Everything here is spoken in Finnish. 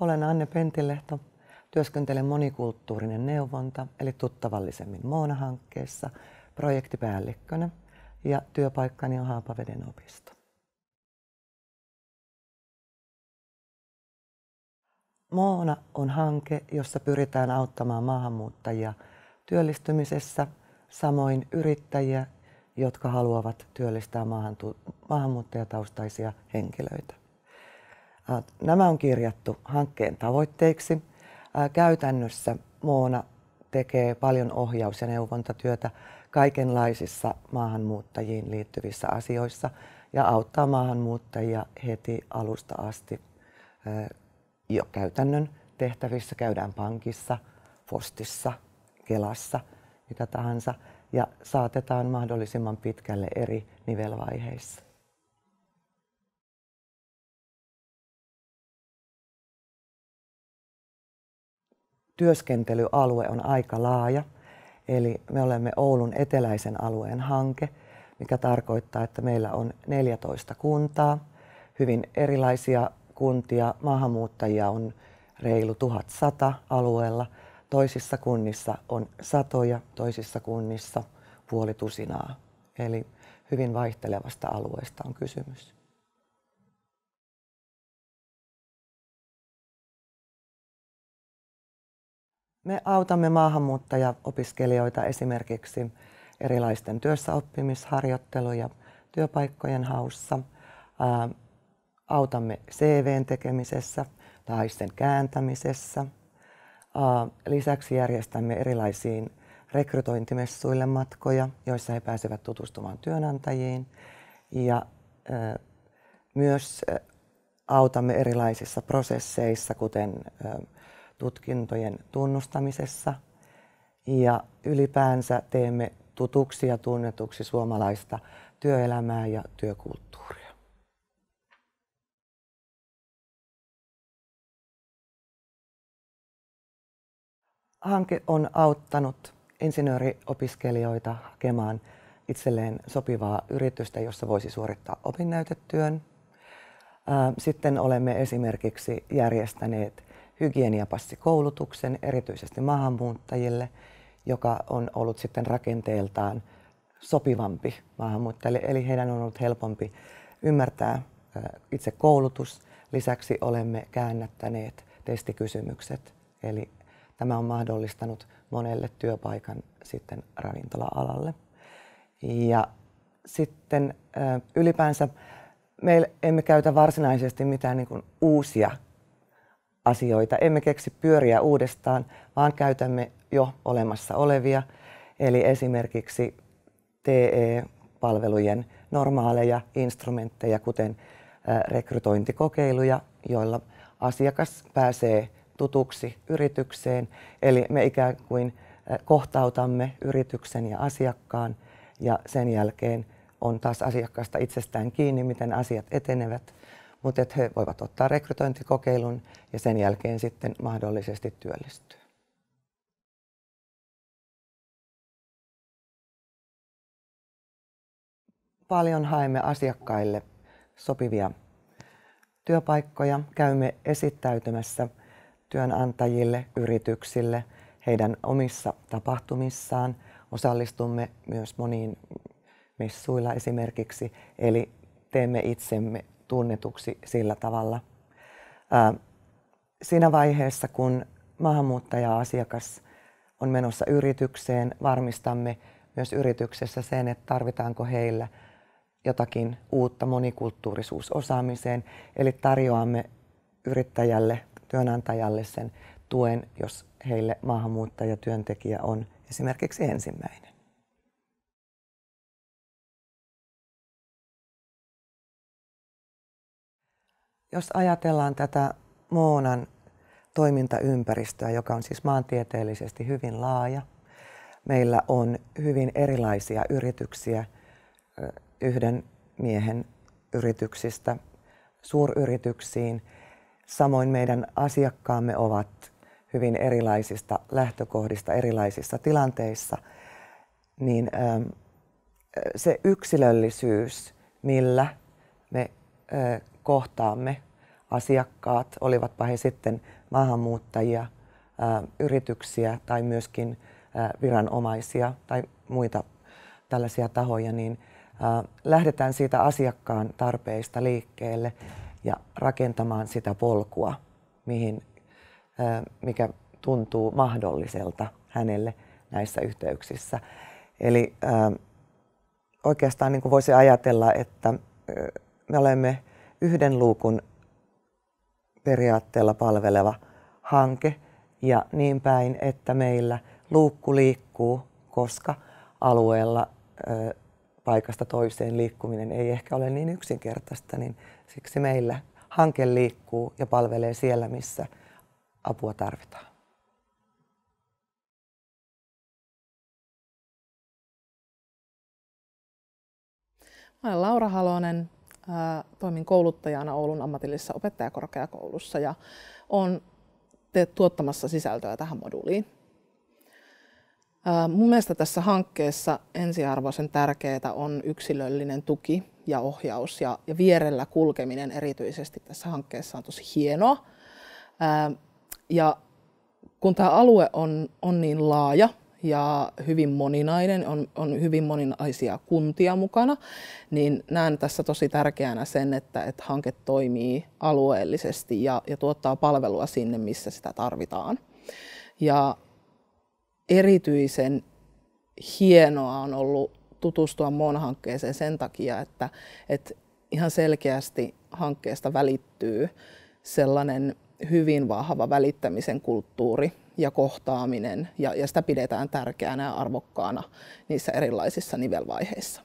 Olen Anne Pentilehto. Työskentelen monikulttuurinen neuvonta, eli tuttavallisemmin Moona-hankkeessa, projektipäällikkönä ja työpaikkani on Haapaveden opisto. Moona on hanke, jossa pyritään auttamaan maahanmuuttajia työllistymisessä, samoin yrittäjiä, jotka haluavat työllistää maahanmuuttajataustaisia henkilöitä. Nämä on kirjattu hankkeen tavoitteiksi. Käytännössä Moona tekee paljon ohjaus- ja neuvontatyötä kaikenlaisissa maahanmuuttajiin liittyvissä asioissa ja auttaa maahanmuuttajia heti alusta asti jo käytännön tehtävissä. Käydään pankissa, postissa, kelassa, mitä tahansa ja saatetaan mahdollisimman pitkälle eri nivelvaiheissa. Työskentelyalue on aika laaja, eli me olemme Oulun eteläisen alueen hanke, mikä tarkoittaa, että meillä on 14 kuntaa, hyvin erilaisia kuntia, maahanmuuttajia on reilu 1100 alueella. Toisissa kunnissa on satoja, toisissa kunnissa puoli tusinaa. Eli hyvin vaihtelevasta alueesta on kysymys. Me autamme maahanmuuttajaopiskelijoita esimerkiksi erilaisten työssäoppimisharjoittelu- ja työpaikkojen haussa. Autamme CVn tekemisessä tai sen kääntämisessä. Lisäksi järjestämme erilaisiin rekrytointimessuille matkoja, joissa he pääsevät tutustumaan työnantajiin. Ja myös autamme erilaisissa prosesseissa, kuten tutkintojen tunnustamisessa. Ja ylipäänsä teemme tutuksi ja tunnetuksi suomalaista työelämää ja työkulttuuria. Hanke on auttanut insinööriopiskelijoita hakemaan itselleen sopivaa yritystä, jossa voisi suorittaa opinnäytetyön. Sitten olemme esimerkiksi järjestäneet hygieniapassikoulutuksen erityisesti maahanmuuttajille, joka on ollut sitten rakenteeltaan sopivampi maahanmuuttajille, eli heidän on ollut helpompi ymmärtää itse koulutus. Lisäksi olemme käännättäneet testikysymykset, eli tämä on mahdollistanut monelle työpaikan sitten ravintola-alalle. Ja sitten ylipäänsä me emme käytä varsinaisesti mitään niin kuin uusia asioita. Emme keksi pyöriä uudestaan, vaan käytämme jo olemassa olevia, eli esimerkiksi TE-palvelujen normaaleja instrumentteja, kuten rekrytointikokeiluja, joilla asiakas pääsee tutuksi yritykseen. Eli me ikään kuin kohtautamme yrityksen ja asiakkaan ja sen jälkeen on taas asiakkaasta itsestään kiinni, miten asiat etenevät mutta että he voivat ottaa rekrytointikokeilun ja sen jälkeen sitten mahdollisesti työllistyä. Paljon haemme asiakkaille sopivia työpaikkoja. Käymme esittäytymässä työnantajille, yrityksille, heidän omissa tapahtumissaan. Osallistumme myös moniin messuilla esimerkiksi, eli teemme itsemme tunnetuksi sillä tavalla. Siinä vaiheessa, kun maahanmuuttaja-asiakas on menossa yritykseen, varmistamme myös yrityksessä sen, että tarvitaanko heillä jotakin uutta monikulttuurisuusosaamiseen. Eli tarjoamme yrittäjälle, työnantajalle sen tuen, jos heille maahanmuuttajatyöntekijä on esimerkiksi ensimmäinen. Jos ajatellaan tätä Moonan toimintaympäristöä, joka on siis maantieteellisesti hyvin laaja, meillä on hyvin erilaisia yrityksiä yhden miehen yrityksistä suuryrityksiin. Samoin meidän asiakkaamme ovat hyvin erilaisista lähtökohdista, erilaisissa tilanteissa, niin se yksilöllisyys, millä me kohtaamme asiakkaat, olivatpa he sitten maahanmuuttajia, yrityksiä tai myöskin viranomaisia tai muita tällaisia tahoja, niin lähdetään siitä asiakkaan tarpeista liikkeelle ja rakentamaan sitä polkua, mihin, mikä tuntuu mahdolliselta hänelle näissä yhteyksissä. Eli oikeastaan niin kuin voisi ajatella, että me olemme yhden luukun periaatteella palveleva hanke ja niin päin, että meillä luukku liikkuu, koska alueella paikasta toiseen liikkuminen ei ehkä ole niin yksinkertaista, niin siksi meillä hanke liikkuu ja palvelee siellä, missä apua tarvitaan. Mä olen Laura Halonen, toimin kouluttajana Oulun ammatillisessa opettajakorkeakoulussa ja olen tuottamassa sisältöä tähän moduuliin. Mun mielestä tässä hankkeessa ensiarvoisen tärkeää on yksilöllinen tuki ja ohjaus ja, ja vierellä kulkeminen erityisesti tässä hankkeessa on tosi hienoa. Ja kun tämä alue on, on niin laaja ja hyvin moninainen, on, on hyvin moninaisia kuntia mukana, niin näen tässä tosi tärkeänä sen, että, että hanke toimii alueellisesti ja, ja tuottaa palvelua sinne, missä sitä tarvitaan. Ja erityisen hienoa on ollut tutustua MON hankkeeseen sen takia, että, että ihan selkeästi hankkeesta välittyy sellainen hyvin vahva välittämisen kulttuuri ja kohtaaminen, ja, ja sitä pidetään tärkeänä ja arvokkaana niissä erilaisissa nivelvaiheissa.